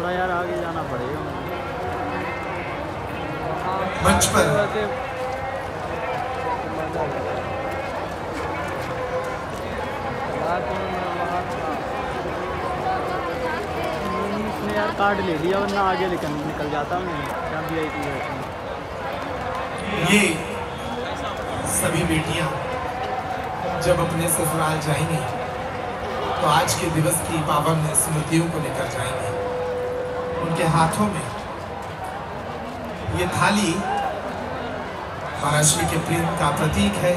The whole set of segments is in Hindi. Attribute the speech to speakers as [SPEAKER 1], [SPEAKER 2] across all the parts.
[SPEAKER 1] थोड़ा यार आगे जाना पड़ेगा
[SPEAKER 2] मंच पर
[SPEAKER 1] यार कार्ड ले लिया वरना आगे निकल निकल जाता मैं क्या वी आई पी
[SPEAKER 2] ये सभी बेटियाँ जब अपने ससुराल जाएँगी तो आज के दिवस की पावन स्मृतियों को लेकर जाएँगे। उनके हाथों में। ये थाली महाराष्ट्र के प्रेम का प्रतीक है,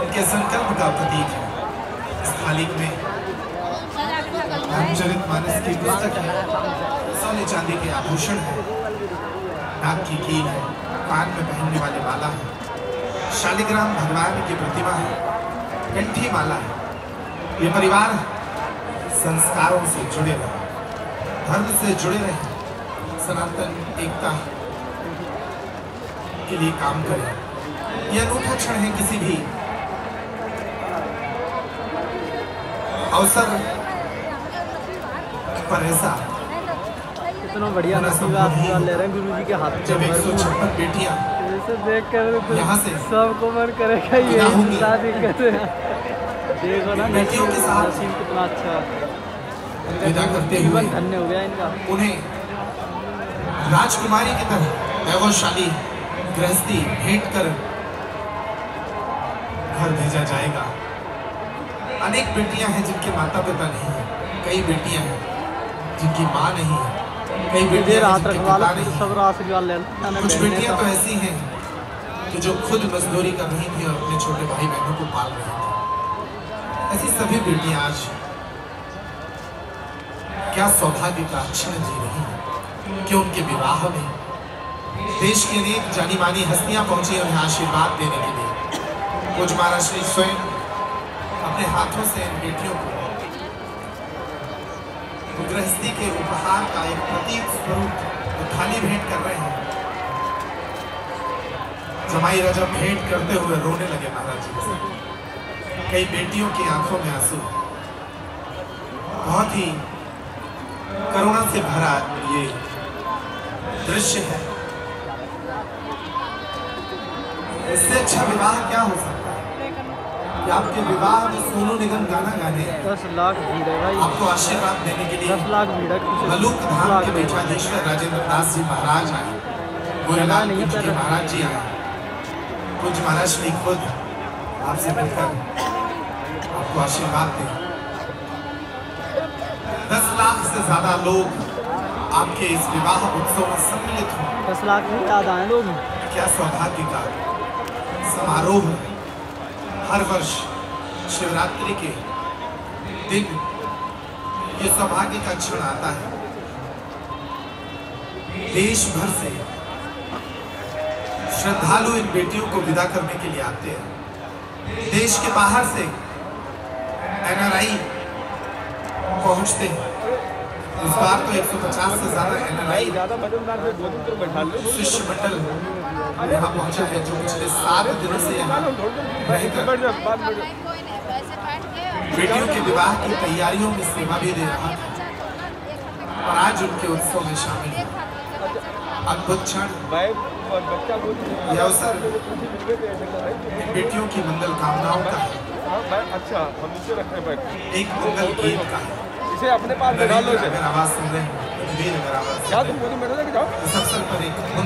[SPEAKER 2] उनके संकल्प का प्रतीक है। इस थाली में रामचरित मानस की पुस्तक है, सोने चांदी के आभूषण है नाक की कील है, कान में पहनने वाले माला है, शालिग्राम भगवान की प्रतिमा है, कंठी माला है। ये परिवार संस्कारों से जुड़े रहे धर्म से जुड़े रहे। सनातन एकता के लिए काम करें। यह अनूठा क्षण है किसी भी अवसर पर ऐसा।
[SPEAKER 1] इतना बढ़िया
[SPEAKER 2] होना
[SPEAKER 1] नसीब आप ले रहे हैं गुरु जी के हाथ
[SPEAKER 2] जब एक सौ छप्पन बेटियाँ
[SPEAKER 1] देख कर तो
[SPEAKER 2] यहाँ से
[SPEAKER 1] सबको मन करेगा ये शादी करे देखो ना
[SPEAKER 2] बेटियों के साथ।
[SPEAKER 1] कितना अच्छा।
[SPEAKER 2] विदा करते हुए उन्हें राजकुमारी की तरह वैभवशाली गृहस्थी भेंट कर घर भेजा जाएगा। अनेक बेटियाँ हैं जिनके माता पिता नहीं है कई बेटियाँ हैं जिनकी माँ नहीं है कई बेटियाँ
[SPEAKER 1] लेना
[SPEAKER 2] कुछ बेटियाँ तो ऐसी हैं कि जो खुद मजदूरी कर रही थी और अपने छोटे भाई बहनों को पाल रही थी। ऐसी सभी बेटियाँ आज क्या सौभाग्य का क्षण जी रही हैं कि उनके विवाह में देश की अनेक जानी मानी हस्तियाँ पहुँची उन्हें आशीर्वाद देने के लिए। कुछ महाराज श्री स्वयं अपने हाथों से बेटियों को गृहस्थी के उपहार का एक प्रतीक स्वरूप वो थाली भेंट कर रहे हैं। जमाई राजा भेंट करते हुए रोने लगे महाराज जी। कई बेटियों की आँखों में आँसू। बहुत ही करुणा से भरा ये दृश्य है। इससे अच्छा विवाह क्या हो सकता है? कि आपके विवाह में सोनू निगम गाना गाने।
[SPEAKER 1] दस लाख भीड़ है
[SPEAKER 2] आपको आशीर्वाद देने के लिए
[SPEAKER 1] दस लाख भीड़
[SPEAKER 2] मलुक धाम के पीठाधीश्वर राजेंद्र दास जी महाराज आए। गोरेलाल के महाराज जी आए। कुछ महाराज श्री खुद आपसे मिलकर आपको आशीर्वाद दें। से ज़्यादा लोग आपके इस विवाह उत्सव में सम्मिलित हों।
[SPEAKER 1] दस लाख में याद आए लोग।
[SPEAKER 2] क्या सौभाग्य का समारोह हर वर्ष शिवरात्रि के दिन ये सौभाग्य का क्षण आता है। देश भर से श्रद्धालु इन बेटियों को विदा करने के लिए आते हैं। देश के बाहर से एनआरआई पहुँचते हैं। इस बार तो 150 से ज़्यादा एनआरआई शिष्य मंडल यहाँ पहुँचा है जो पिछले सात दिनों से यहाँ बेटियों के विवाह की तैयारियों में सेवा भी दे रहा था और आज उनके उत्सव में शामिल अद्भुत क्षण। यह अवसर बेटियों की मंगल कामनाओं का है।
[SPEAKER 3] अच्छा हम नीचे रख रहे हैं
[SPEAKER 2] एक मंगल गीत का है।
[SPEAKER 3] इसे अपने पास लगा लो
[SPEAKER 2] इसे।
[SPEAKER 3] क्या
[SPEAKER 2] तुम
[SPEAKER 3] तुम मेरे जाओ।